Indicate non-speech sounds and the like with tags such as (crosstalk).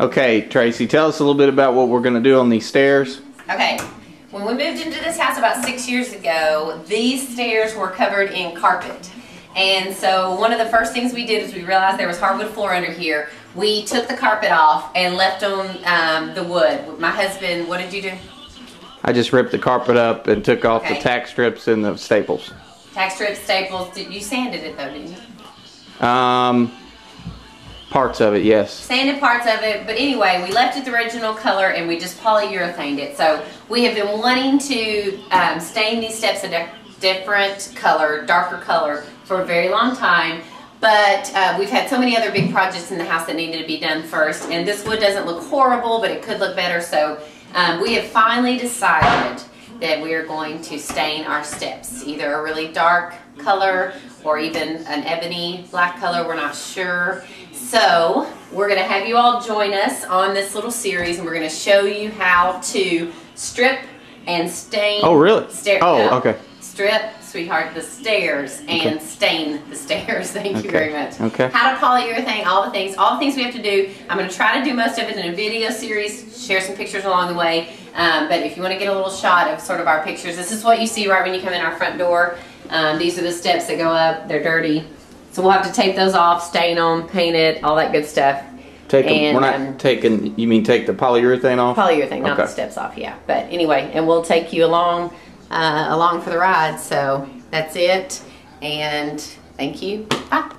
Okay, Tracy, tell us a little bit about what we're going to do on these stairs. Okay, when we moved into this house about six years ago, these stairs were covered in carpet. And so one of the first things we did is we realized there was hardwood floor under here. We took the carpet off and left on um, the wood. My husband, what did you do? I just ripped the carpet up and took off Okay. the tack strips and the staples. Tack strips, staples. Did you sanded it though, didn't you? Um, parts of it, yes. sanded parts of it, but anyway, we left it the original color and we just polyurethaned it. So we have been wanting to um, stain these steps a di- different color, darker color, for a very long time. But uh, we've had so many other big projects in the house that needed to be done first, and this wood doesn't look horrible, but it could look better. So um, we have finally decided that we are going to stain our steps, either a really dark color or even an ebony black color, we're not sure. So we're gonna have you all join us on this little series and we're gonna show you how to strip and stain. Oh, really? Stair- Oh, no. okay. Strip, sweetheart, the stairs and Okay. stain the stairs. (laughs) Thank you Okay. very much. Okay. How to polyurethane, all the things, all the things we have to do. I'm going to try to do most of it in a video series, share some pictures along the way. Um, but if you want to get a little shot of sort of our pictures, this is what you see right when you come in our front door. Um, these are the steps that go up. They're dirty. So we'll have to take those off, stain them, paint it, all that good stuff. Take 'em- And, we're not um, taking, you mean take the polyurethane off? Polyurethane, not the steps off, yeah. But anyway, and we'll take you along, uh, along for the ride. So that's it. And thank you. Bye.